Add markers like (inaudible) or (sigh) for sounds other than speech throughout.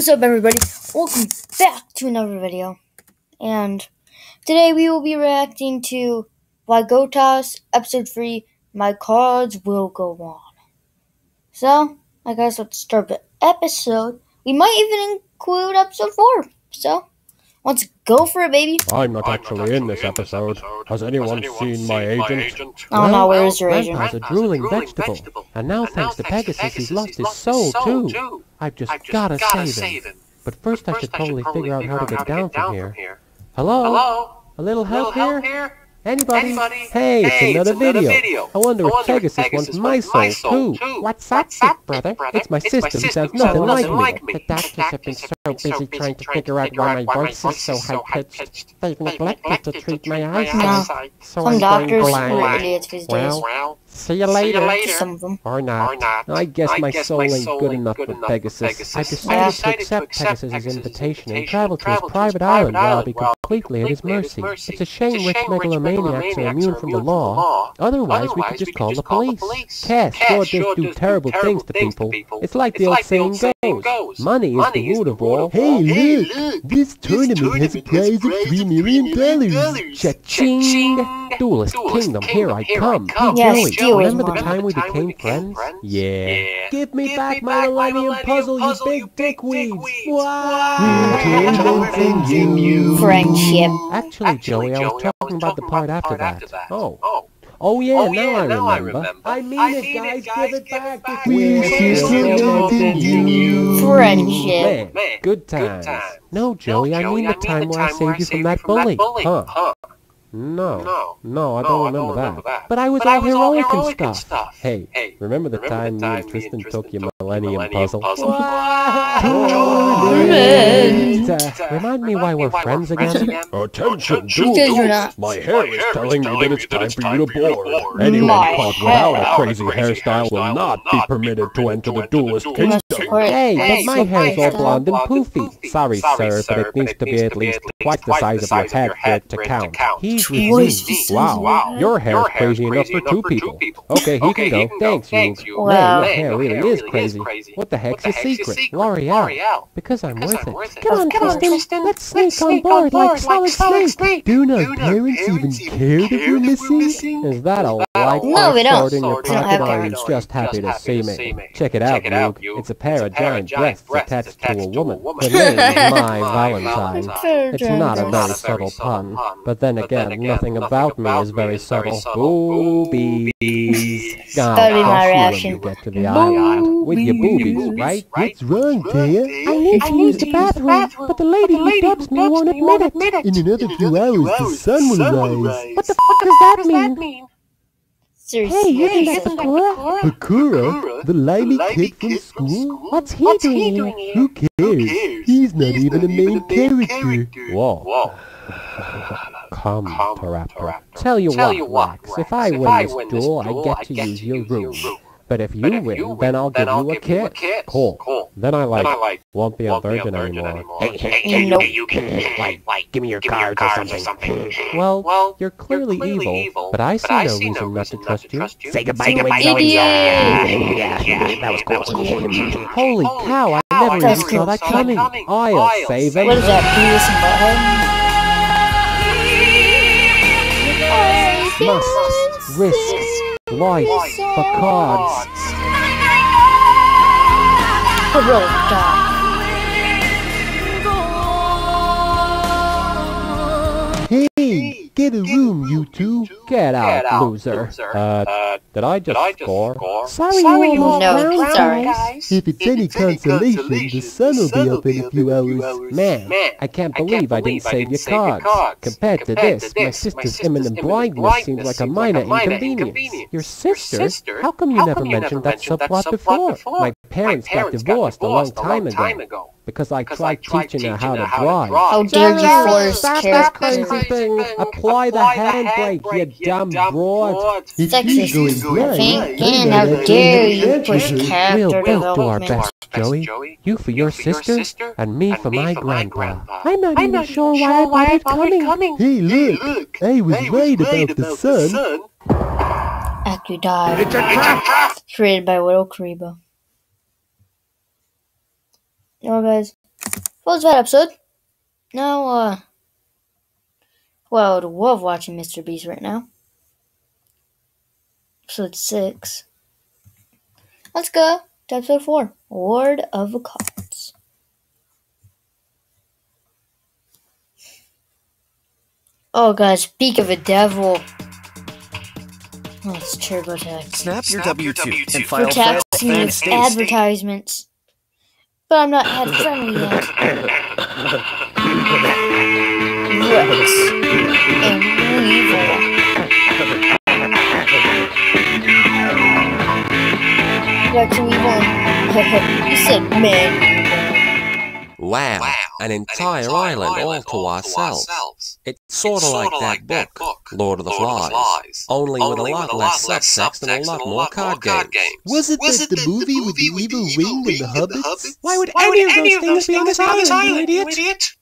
What's up everybody? Welcome back to another video. And today we will be reacting to Ygotas episode 3, My Cards Will Go On. So, I guess let's start the episode. We might even include episode 4. So, let's go for it, baby. I'm not actually in this episode. Has anyone seen my agent? Oh no, where is your agent? Grandpa's a drooling vegetable, and now thanks to Pegasus he's lost his soul too. I've just gotta save him. But first I should probably figure out how to get down from here. Hello? Hello? A little help here here? Anybody? Hey, it's another video. I wonder if Pegasus wants my soul too. What's up, sick brother? It's my system sounds nothing like me. The doctors have been so busy trying to figure out why my voice is so high-pitched. They've neglected to treat my eyesight. So Some I'm going blind. are idiots these days. Well, see you later. Some of them. Or not. I guess my soul ain't good enough for Pegasus. I decided to accept Pegasus' invitation and travel to his private island where I'll be completely at his mercy. It's a shame rich megalomaniacs are immune from the law. Otherwise, we could just call the police. Cash sure does do terrible things to people. It's like the old saying goes, money is the root of all. Hey, look! This tournament has a prize of three million dollars. Cha-ching! Duelist Kingdom, here I come. Hey, Yes, Joey, Joey. remember the time we became friends? Yeah. Give me back my Millennium Puzzle, you big dickweeds! Wow! Continue. Friendship. Actually, Joey, I was talking about the part after that. Oh. Oh, oh yeah, oh, now I remember. I mean it, guys, give it back. We should continue. Friendship. Man, good times. No, Joey, I mean the time where I saved you from that bully. Huh? No. No, I don't remember that. But I was all heroic and stuff. Hey, remember the time you and Tristan took your Millennium Puzzle? Tournament. Uh, remind me why we're friends again? Attention, Because. My hair is telling me that it's time for you to board. Anyone caught without a crazy hairstyle will not be permitted to enter the duelist kingdom. Correct. Hey, but my hair's all blonde and poofy. Sorry, sir, but it needs to be at least twice the size of your head for it to count. He's with Twice the me. size Wow, your hair's crazy enough for two people. Okay, he can go. Thanks, you. Man, your hair really is crazy. What the heck's your secret? L'Oreal. Because I'm worth it. Come on, Tristan. Let's sneak on board like solid snake. Do not parents even care that we're missing? Is that a like No, we don't. sword in your We don't pocket have or are you parents. just happy to see me? Check it out, Luke. It's a pair of giant breasts attached to a woman. The name is (laughs) (laughs) My Valentine. It's not a very subtle pun, but then again, nothing about me is very subtle. Boobies. God, That'd be my I'll see reaction. When you get to the island. With your boobies, right? What's wrong, Téa? I need to use the bathroom, but the lady who dubs me won't admit it. In another few hours, the sun will rise. What the fuck does that mean? Seriously. Hey, isn't that Sakura? Bakura, the limey kid from school? What's he doing here? Who cares? He's not even a main character. Whoa. (laughs) Come, Parappa. Tell you what, Wax, if I win this duel, I get to use your room. But if you win, then I'll give you a kiss. Cool. Then I like, won't be a virgin anymore. Hey, hey, hey, Nope. you can, like, like, give me your cards or something. Well, you're clearly evil, but I see no reason not to trust you. Say goodbye to my Zoe. Idiot. Yeah, yeah, that was cool. Holy cow, I never even saw that coming. I'll save him. What is that? Beavis and Butthead? Must risk life for cards. Heroic dog. Hey, get a room, you two. Get out, loser. Uh, did I just score? Sorry, Sorry, you you No, drowned, sorry. guys. If it's any consolation, the sun will be up in a few hours. Man, I can't believe I didn't save your cards. Compared to this, my sister's imminent blindness seems like a minor inconvenience. Your sister? How come you never mentioned that subplot before? My parents got divorced a long time ago because I tried teaching her how to drive. How dare you force Stop that crazy thing! Apply the handbrake, you dumb broad! It's Sexist. she's going blind, Think I and might how dare you have to push character We'll both do our best, Joey. You for your sister, and me for my grandpa. I'm not even sure why I bothered coming. Hey, look! I was right about the sun. After you die. It's a trap! Created by Widow Kariba. You know, guys, What was that episode? Now, uh, well, I would love watching Mr. Beast right now. Episode 6. Let's go to episode 4 Lord of the Cards. Oh, guys, speak of a devil. Oh, it's TurboTax. Snap your W-2 and For file file taxing with advertisements. But I'm not ad friendly yet. (laughs) Rex and Weevil. Rex and Weevil. you said man. Wow, an entire island all to ourselves. It's sort of like that book, Lord of the Flies, only with a lot less subtext and a lot more card games. Wasn't that the movie with the evil ring and the hobbits? Why would any of those things be on this island, you idiot? Evil I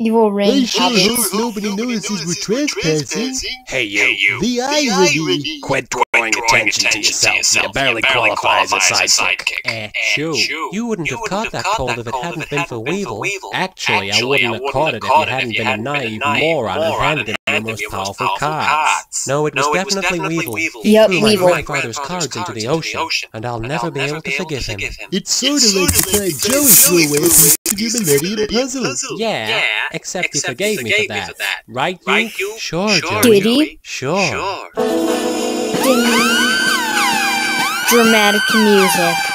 Ring sure Hobbits. hope nobody notices we're trespassing. Hey, you. The irony. Quit drawing attention to yourself. You barely qualify as a sidekick. Eh, shoo. You wouldn't have caught that cold if it hadn't been for Weevil. Actually, I wouldn't have caught it if you hadn't been a naive moron and handed him the most powerful cards. No, it was definitely Weevil. He Yep, threw my Weevil. grandfather's cards into the ocean, and I'll never be able to forgive him. It's sort of like the time Joey threw away a piece of your Millennium Puzzle. Yeah, except he forgave me for that. Right, you? Sure, Joey. Did he? Sure. Ding. Dramatic music.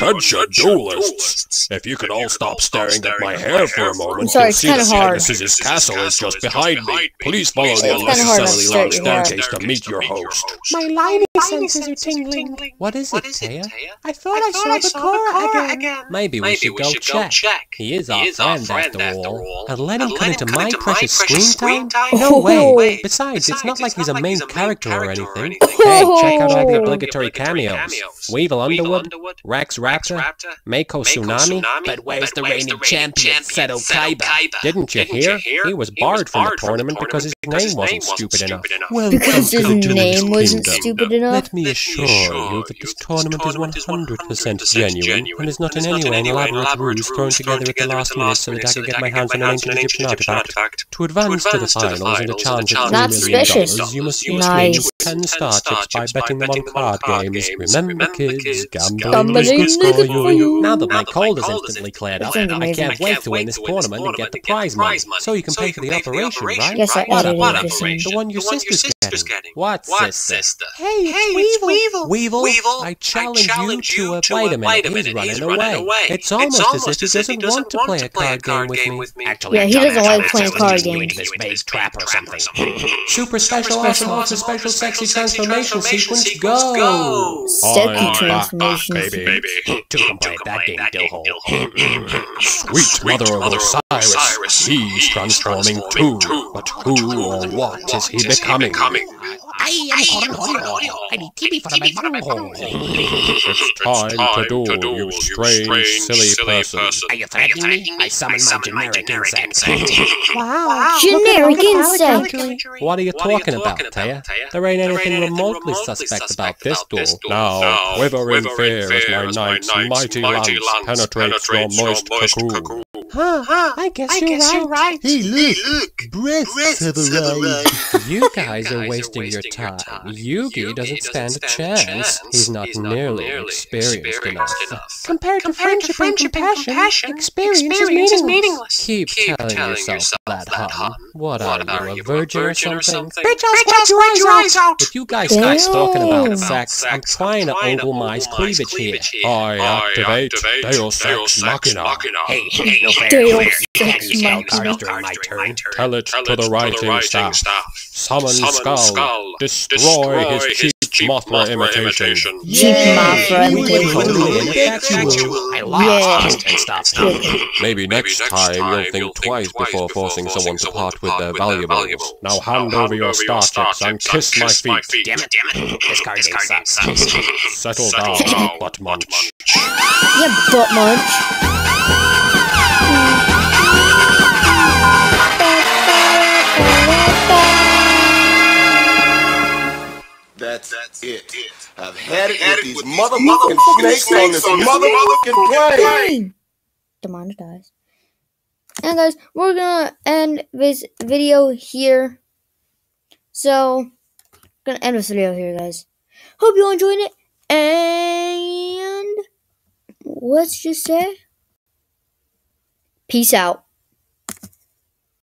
Attention, duelists! If you could all stop staring at my hair for a moment I'm sorry, and it's see kinda that hard. Castle is just behind me, please follow the It's kinda hard not to unnecessarily stare long at your hair. staircase to meet your host. My liney senses are tingling. What is it, Téa? I thought I saw the Cora again. Maybe we should go check. He is our friend after all. And let him come into my precious screen time? No way. Besides, it's not like he's a main character or anything. Hey, check out all the obligatory cameos. (laughs) Weevil Underwood, Rex Raptor, Raptor Mako Tsunami. But where's the reigning champion, Seto Kaiba? Didn't you hear? He was barred from the tournament because his name wasn't stupid enough. Well, Because his name wasn't kingdom. stupid enough. Let me assure you that this tournament is 100% genuine and is not in any way an elaborate ruse thrown together at the last minute so that I could get my hands on an ancient Egyptian artifact. To advance to the finals and a chance at Not $3 million, suspicious. you must use Nice. 10 star chips by betting them on card games. Remember, kids, gambling Gambling is good for good for you. you. Now that my cold is instantly cleared up, That sounds I can't wait to win this tournament and get the prize money. So you can pay for the operation, right? Yes, I What edited operation? this The one your sister's getting. What sister? Hey, it's Weevil. Weevil. I challenge you to a. Wait a minute, he's running away. It's almost as if he doesn't want to play a card game with me. Actually, Yeah, he doesn't like playing card games. This vague trap or something. (laughs) Super special, awesome, ultra special, sexy transformation sequence, go! Sexy transformation. Two can play at that game, Dillhole. Sweet mother of Osiris, he's transforming too. But who or what is he becoming? I am Cornholio. I need TV for my bunghole. It's time to duel, you strange, silly person. Are you threatening me? I summon my generic insect. Generic insect. (laughs) What are you talking about, Téa? There ain't anything remotely suspect about this duel. Now, quivering fear as my knight's mighty lance penetrates your moist cocoon. Huh, I guess I you're right. Hey, look! Breasts have arrived. You (laughs) guys are wasting your time. Yugi doesn't stand a chance. He's not nearly experienced enough. Compared to friendship and compassion, experience is meaningless. Keep telling yourself that, hun. What are you, a virgin or something? Bitch, I'll sweat your eyes out! If you guys start talking about sex, I'm trying to ogle my cleavage here. I activate Deus Ex Machina. Hey, hey, no fair. Deus You can't Ex use spell cards during my turn. Tell it to the writing staff. Summon Skull. Destroy his cheap Mothra imitation. Cheap Mothra We imitation. can totally ineffectual. I lost and stuff. (laughs) Maybe next time you'll think twice before forcing someone to part with their valuables. Now hand over your star chips and kiss my feet. Damn it, damn it. (laughs) This card game sucks. Settle down, butt munch. Yeah, butt munch. That's it. I've had it with these motherfucking snakes on this motherfucking plane. Demonetized. And guys, we're gonna end this video here. So, gonna end this video here, guys. Hope you all enjoyed it, and let's just say, peace out.